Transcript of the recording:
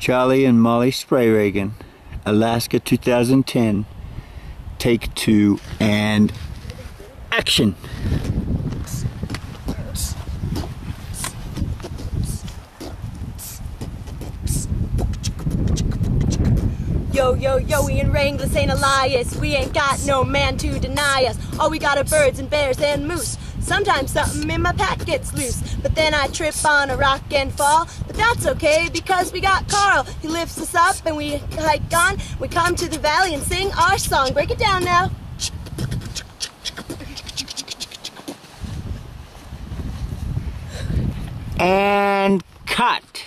Charlie and Molly Sprayregan, Alaska 2010. Take two and action. Yo, yo, yo, we in Wrangell, St. Elias. We ain't got no man to deny us. All we got are birds and bears and moose. Sometimes something in my pack gets loose, but then I trip on a rock and fall. But that's okay because we got Carl. He lifts us up and we hike on. We come to the valley and sing our song. Break it down now. And cut.